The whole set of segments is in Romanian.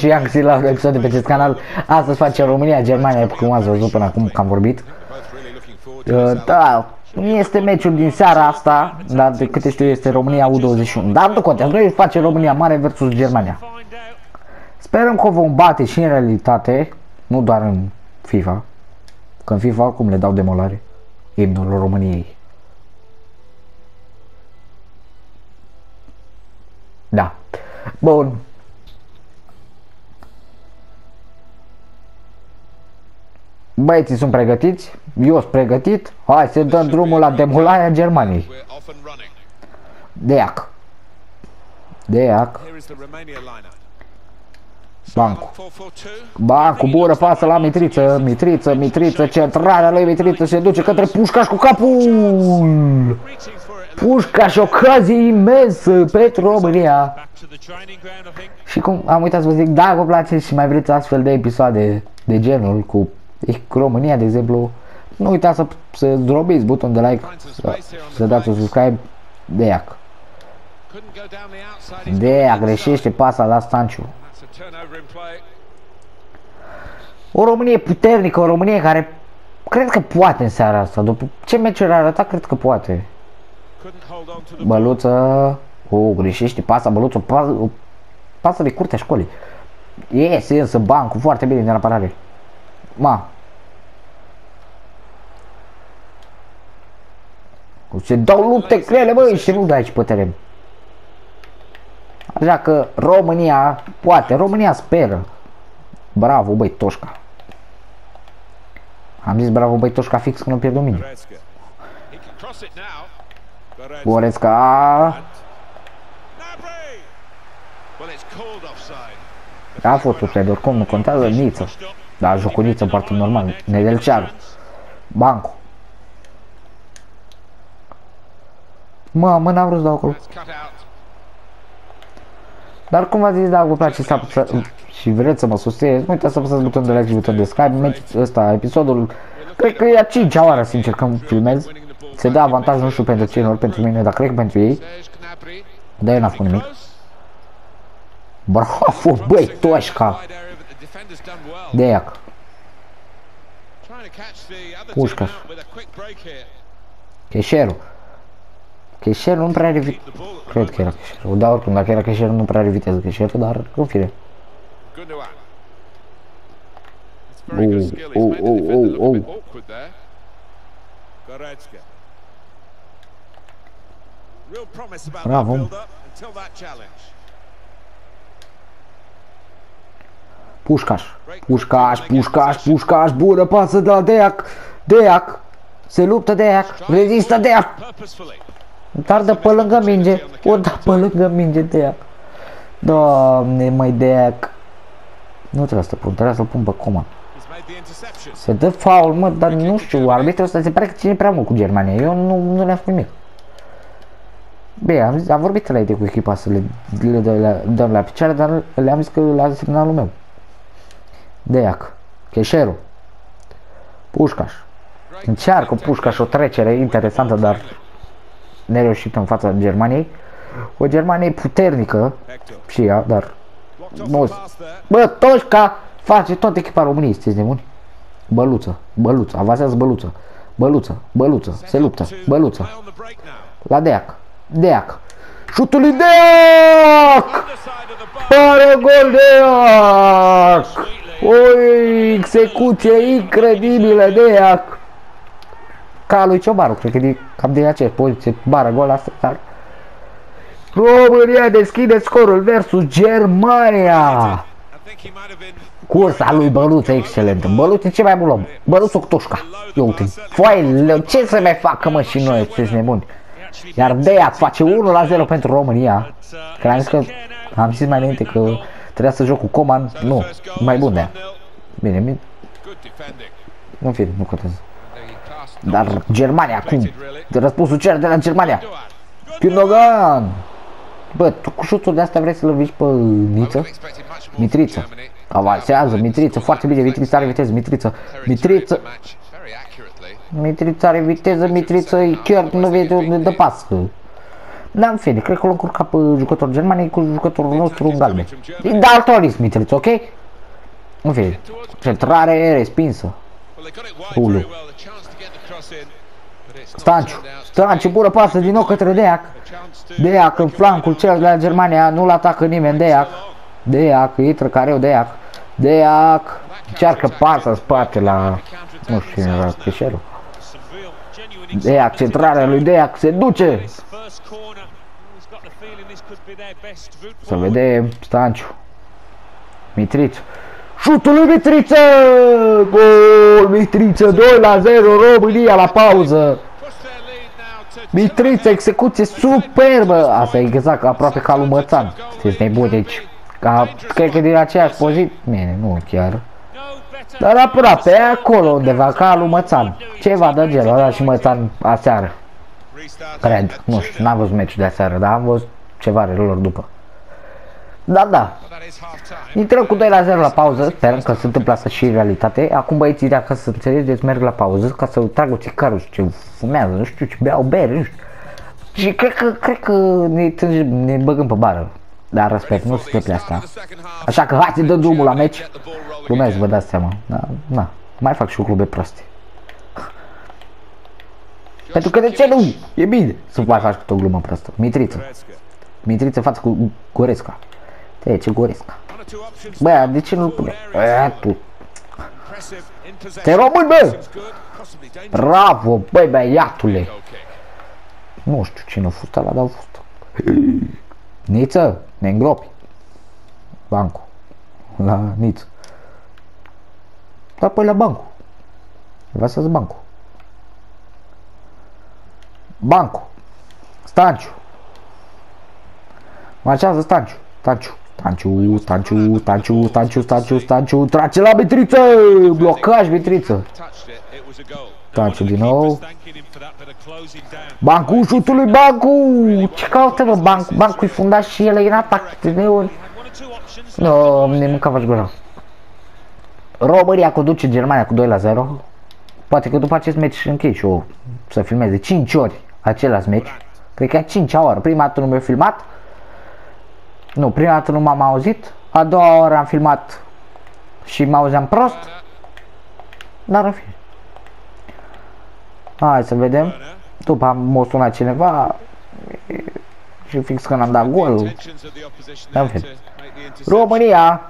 și i-am găsit la un episod de pe acest canal. Astăzi face România-Germania, cum ați văzut până acum că am vorbit. Uh, da, este meciul din seara asta, dar de câte știu este România U21. Dar nu contează, noi face România Mare versus Germania. Sperăm că o vom bate și în realitate, nu doar în FIFA. Că în FIFA cum le dau demolare imnul României. Da. Bun. Băieții sunt pregătiți, eu sunt pregătit, hai să dăm drumul la demolarea Germaniei. Deac. Deac. Bancu. Bancu, bură, pasă la Mitriță, Mitriță, Mitriță, centrarea lui Mitriță se duce către Pușcaș cu capul. Pușcaș, ocazie imensă pentru România. Și cum am uitat să vă zic, dacă vă place și mai vreți astfel de episoade de genul cu, cu România, de exemplu, nu uitați să, să drobiți butonul de like, să, să dați un subscribe, de iac. De a greșește pasa la Stanciu. O Românie puternică, o Românie care cred că poate în seara asta. După ce meciuri a arătat, cred că poate. Băluță, o, greșește pasa, băluță, o pasă, o pasă de curtea școlii. Iese însă bancul foarte bine din apărare. Ma. Se dau lupte grele, băi, și nu dai aici pe teren. Așa că România poate, România speră. Bravo, băi, Toșca. Am zis bravo, băi, Toșca fix când nu pierd mine. Goretzka. A fost offside, oricum nu contează Niță. Da, jocul Niță foarte normal. Nedelcearu. Banco. Mă, mă, n-am vrut să dau acolo. Dar cum v-ați zis, dacă vă place să, să, și vreți să mă susțineți, nu uitați să apăsați butonul de like și butonul de subscribe. Ăsta, episodul, cred că e a cincea oară, sincer, când filmez. Se dă avantaj, nu știu pentru cine, ori pentru mine, dar cred că pentru ei. Dar eu n-am făcut nimic. Bravo, băi, toșca! Deac. Pușcaș. Cheșeru. Cheșeru nu prea are viteză. Cred că era Cheșeru. Da, oricum, dacă era Cheșeru nu prea are viteză Cheșeru, dar în fine. Oh, oh, oh, oh, oh. Bravo. Pușcaș. Pușcaș, pușcaș, pușcaș, bună pasă de la Deac. Deac. Se luptă Deac. Rezistă Deac. Dar de pe lângă minge. O da pe lângă minge Deac. Doamne, mai Deac. Nu trebuie să pun, trebuie să-l pun pe Coman. Se dă faul, mă, dar nu știu, arbitrul ăsta se pare că ține prea mult cu Germania. Eu nu, nu le-am făcut nimic. Bine, am, zis, am vorbit înainte cu echipa să le, le dăm la, la picioare, dar le-am zis că la semnalul meu. Deac, Cheșeru, Pușcaș. Încearcă Pușcaș o trecere interesantă, dar nereușită în fața Germaniei. O Germanie puternică și ea, dar nu. Bă, Toșca face toată echipa României, sunteți nebuni? Băluță, băluță, avansează băluță, băluță, băluță, se luptă, băluță. La Deac, Deac. Șutul lui Deac! Pare gol Deac! O execuție incredibilă Deac! Ca lui Ciobaru, cred că e cam de aceeași poziție, bară gol asta, dar... România deschide scorul versus Germania! Cursa lui Băluță excelentă. Băluță ce mai bun om. Băluță cu toșca. Eu uite. Foai, ce să mai facă mă și noi, sunteți nebuni. Iar Deac face 1 la 0 pentru România. Că am zis că am zis mai înainte că trebuia să joc cu Coman. Nu, mai bun de Bine, mi... Nu fie, nu contează. Dar Germania acum. Răspunsul cer de la Germania. Gündogan! Bă, tu cu șuturi de astea vrei să loviști pe Niță? Mitriță. Avansează, Mitriță, foarte bine, Mitriță are viteză, Mitriță, Mitriță. Mitriță are viteză, Mitriță chiar nu vede unde dă pas. Da, în fine, cred că l-a încurcat pe jucătorul germanic cu jucătorul nostru în galben. E daltonism, Mitriț, ok? În fine, centrare respinsă. Ulu. Stanciu, Stanciu, bună pasă din nou către Deac. Deac în flancul cel de la Germania, nu-l atacă nimeni, Deac. Deac, intră careu Deac. Deac, încearcă pasă în spate la, nu știu cine era, Crișelul. Deac, centrarea lui Deac, se duce. Să vedem, Stanciu. Mitriț. Șutul lui Mitriță! Gol! Mitriță 2 la 0 România la pauză. Mitriță, execuție superbă! Asta e exact aproape ca lui Mățan. Sunteți nebuni, deci ca, cred că din aceeași poziție, bine, nu chiar. Dar aproape, e acolo undeva, ca lui Mățan. Ceva de genul ăla și Mățan aseară. Cred, nu știu, n-am văzut meciul de aseară, dar am văzut ceva lor după. Da, da. Intrăm cu 2 la 0 la pauză, sperăm că se întâmplă asta și în realitate. Acum băieții, dacă să înțelegeți, merg la pauză ca să trag o țicară, știu ce fumează, nu știu ce beau bere, nu știu. Și cred că, cred că ne, ne băgăm pe bară. Dar respect, nu se pe asta. Așa că hai să dăm drumul la meci. Glumesc, vă dați seama. Da, na, mai fac și o clube proste. Pentru că de ce nu? E bine să mai faci cu o glumă prostă. Mitriță. Mitriță față cu Goresca. Te, ce Goresca. Bă, de ce nu-l pune? Bă, tu. Te român, bă! Bravo, băi, băiatule! Nu știu cine a fost ăla, dar a fost. Niță, ne îngropi. Bancu. La Niță. Da, păi la bancu. Învață-ți bancu. Bancu. Stanciu. Marcează Stanciu. Stanciu. Stanciu, Stanciu, Stanciu, Stanciu, Stanciu, Stanciu, trage la Betriță! Blocaj, Betriță! Stanciu din nou. Bancu, șutul lui Bancu! Ce caută, mă, Bancu? Bancu-i fundat și el e în atac de neori. Nu, ne mâncava gura. România conduce Germania cu 2 la 0. Poate că după acest meci închei și eu să filmez de 5 ori același meci. Cred că e 5 ori. Prima dată nu mi-a filmat. Nu, prima dată nu m-am auzit. A doua oră am filmat și mă auzeam prost. Dar în fine. Hai să vedem. După am sunat cineva și fix când am dat gol. În fine. România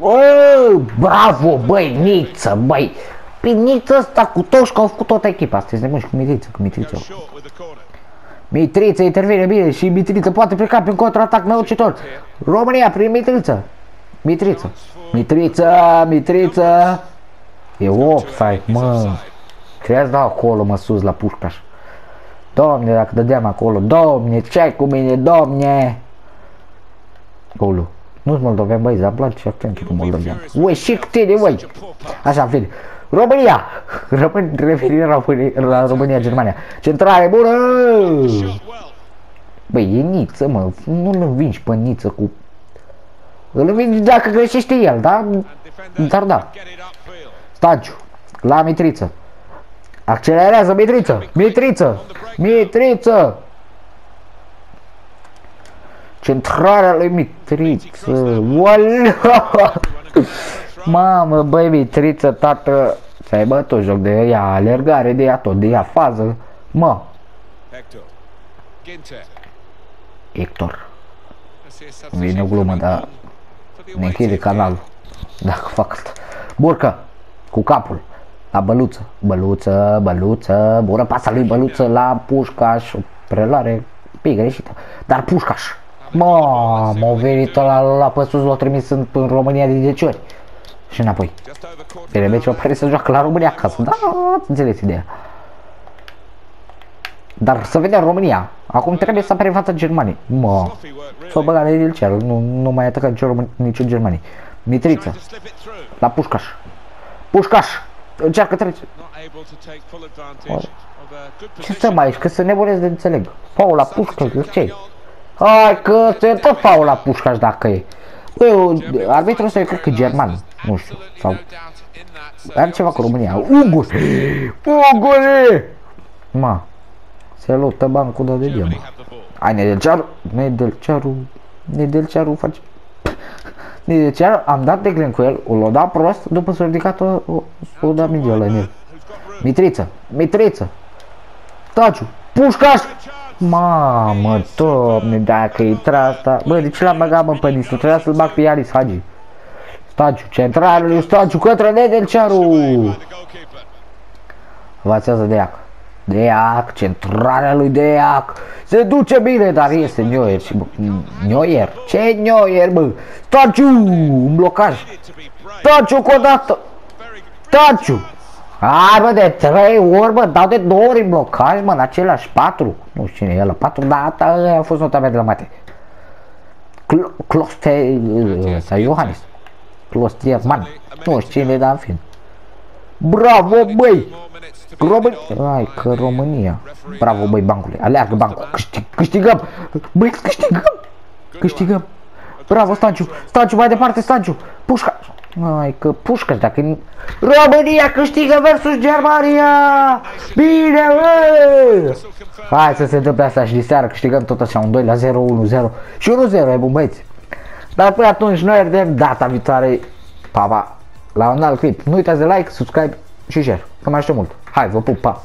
Oh, bravo, băi, Niță, băi! Pe Niță ăsta cu Toșca au făcut toată echipa. Sunteți nebuni și cu Mitriță, cu Mitriță. Mitriță intervine bine și Mitriță poate pleca prin contraatac năucitor. România prin Mitriță. Mitriță. Mitriță, Mitriță. E offside, mă. Trebuie să dau acolo, mă, sus la Pușcaș. Domne, dacă dădeam acolo, domne, ce ai cu mine, domne? Golul. Nu-s moldovean, băi, dar place accent cu moldovean. Ui, și tine, ui! Așa, vine. România! Rămân referirea la, la România, Germania. Centrare bună! Băi, e Niță, mă. Nu-l învingi pe Niță cu... Îl învingi dacă greșește el, da? Dar da. Stanciu. La Mitriță. Accelerează, Mitriță! Mitriță! Mitriță! Centrarea lui Mitriță. Wala! Mamă, băi, Mitriță, tată, ți-ai bătut joc de ea, alergare de ea, tot de ea, fază. Mă. Hector. Vine o glumă, dar ne închide canalul. Dacă fac asta. Burcă, cu capul. La băluță. Băluță, băluță, bună pasa lui băluță la pușcaș. O prelare pic greșită. Dar pușcaș. Mă, m-au venit la, la păsus, l-au trimis în, în România de 10 ori. Și înapoi. Perebeciu pare să joacă la România acasă. Da, înțeles ideea. Dar să vedem România. Acum trebuie să apere fața Germanii. Mă, s-o băgat de el cer. Nu, nu mai atacă nicio, Român, nicio Germanii. Mitriță. La Pușcaș. Pușcaș. Încearcă trece. Ce stăm aici? Că să nebunesc de înțeleg. Paula Pușcaș, ce Hai că se tot Paula Pușcaș dacă e. Băi, arbitrul ăsta e cred că german. Nu știu. Sau... Are ceva cu România. Ugur! Ugure! Ma. Se luptă bancul de de Hai Nedelcearu, Nedelcearu, Nedelcearu face... Nedelcearu, am dat de glen cu el, o l-a dat prost, după s-a ridicat o, o, o dat mingea la el. Mitriță, Mitriță, Taciu, Pușcaș! Mamă, domne, dacă e asta... Bă, de ce l-am băgat, mă, pe Nistu? Trebuia să-l bag pe Iaris Hagi. Stagiu, centralul, Stagiu către Nedelcearu! Vațează Deac. Deac, centrarea lui Deac. Se duce bine, dar este Nioier și Nioier. Ce Nioier, bă? Staciu, un blocaj. Staciu cu o dată. Staciu. Hai bă, de trei ori, bă, dau de două ori în blocaj, mă, în același patru. Nu știu cine e ăla, patru, da, a fost nota mea de la mate. Closte, sau Iohannis. Clostierman. Nu știu cine, dar în fin. Bravo, băi! România. Hai că România. Bravo, băi, bancule. Aleargă bancul. Câștig, câștigăm. Băi, câștigăm. Câștigăm. Bravo, Stanciu. Stanciu, mai departe, Stanciu. Pușca. Hai că pușcă, dacă... România câștigă versus Germania! Bine, bă! Hai să se întâmple asta și de seară câștigăm tot așa, un 2 la 0, 1, 0 și 1, 0, e bun băieți. Dar până atunci noi ardem data viitoare, pa, pa, la un alt clip. Nu uitați de like, subscribe și share, că mai știu mult. Hai, vă pup, pa!